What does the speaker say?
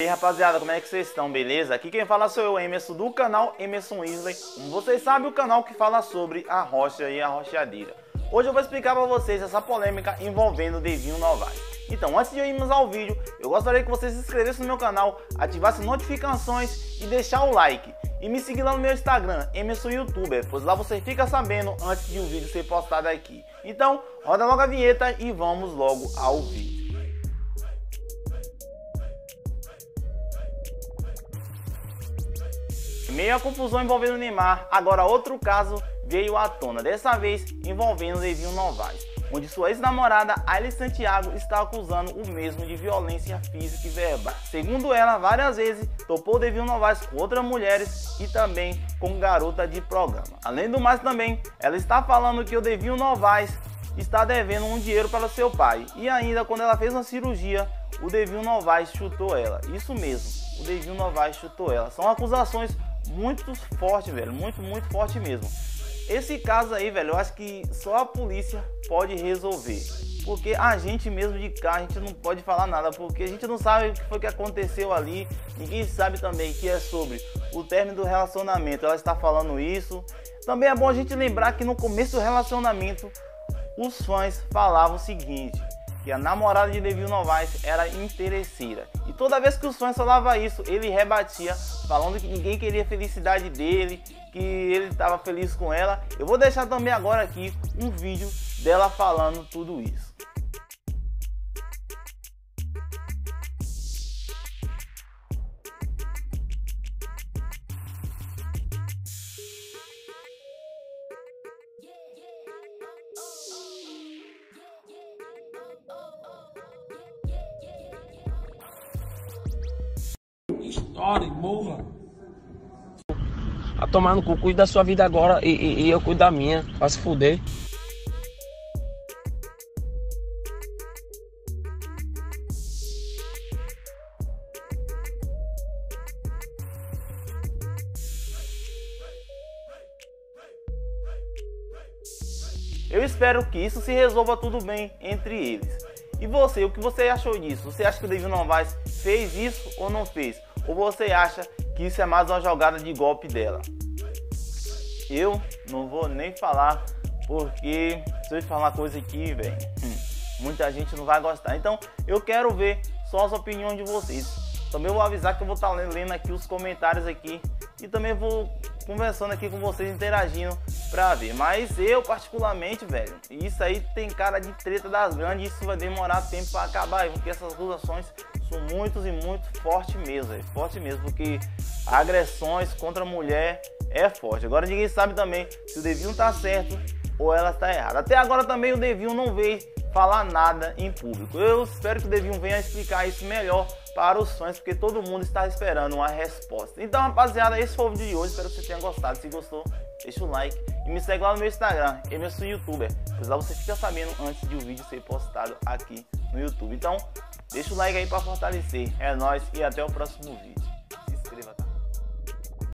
E aí rapaziada, como é que vocês estão, beleza? Aqui quem fala sou eu, Emerson, do canal Emerson Weasley. Como vocês sabem, o canal que fala sobre a rocha e a rocheadeira Hoje eu vou explicar para vocês essa polêmica envolvendo o Devinho Novaes. Então, antes de irmos ao vídeo, eu gostaria que vocês se inscrevessem no meu canal Ativassem notificações e deixar o like. E me seguir lá no meu Instagram, Emerson Youtuber Pois lá você fica sabendo antes de um vídeo ser postado aqui. Então, roda logo a vinheta e vamos logo ao vídeo meio à confusão envolvendo o Neymar, agora outro caso veio à tona, dessa vez envolvendo o Devinho Novaes, onde sua ex-namorada Aileen Santiago está acusando o mesmo de violência física e verbal. Segundo ela, várias vezes topou o Devinho Novaes com outras mulheres e também com garota de programa. Além do mais também, ela está falando que o Devinho Novaes está devendo um dinheiro para seu pai. E ainda quando ela fez uma cirurgia, o Devinho Novaes chutou ela. Isso mesmo, o Devinho Novaes chutou ela. São acusações muito forte, velho. Muito, muito forte mesmo. Esse caso aí, velho, eu acho que só a polícia pode resolver. Porque a gente mesmo de cá, a gente não pode falar nada, porque a gente não sabe o que foi que aconteceu ali. Ninguém sabe também que é sobre o término do relacionamento. Ela está falando isso. Também é bom a gente lembrar que no começo do relacionamento, os fãs falavam o seguinte: que a namorada de Devil Novaes era interesseira. E toda vez que os fãs falavam isso, ele rebatia, falando que ninguém queria a felicidade dele, que ele estava feliz com ela. Eu vou deixar também agora aqui um vídeo dela falando tudo isso. Estoure, morra. A tomar no cu, cuide da sua vida agora e, e, e eu cuido da minha. Vai se fuder. Eu espero que isso se resolva tudo bem entre eles. E você, o que você achou disso? Você acha que o David Novaes fez isso ou não fez? Ou você acha que isso é mais uma jogada de golpe dela? Eu não vou nem falar, porque se eu falar coisa aqui, velho, hum, muita gente não vai gostar. Então eu quero ver só as opiniões de vocês. Também vou avisar que eu vou estar lendo aqui os comentários aqui e também vou conversando aqui com vocês, interagindo pra ver. Mas eu, particularmente, velho, isso aí tem cara de treta das grandes. Isso vai demorar tempo pra acabar, porque essas acusações são muitos e muito forte mesmo, é forte mesmo, porque agressões contra a mulher é forte. Agora ninguém sabe também se o Devinho tá certo ou ela está errada. Até agora também o Devinho não veio falar nada em público. Eu espero que o Devinho venha explicar isso melhor para os fãs, porque todo mundo está esperando uma resposta. Então, rapaziada, esse foi o vídeo de hoje. Espero que você tenha gostado. Se gostou, deixa o like e me segue lá no meu Instagram, Emerson Youtuber. Pois lá você fica sabendo antes de o vídeo ser postado aqui no YouTube. Então, deixa o like aí para fortalecer. É nóis e até o próximo vídeo. Se inscreva.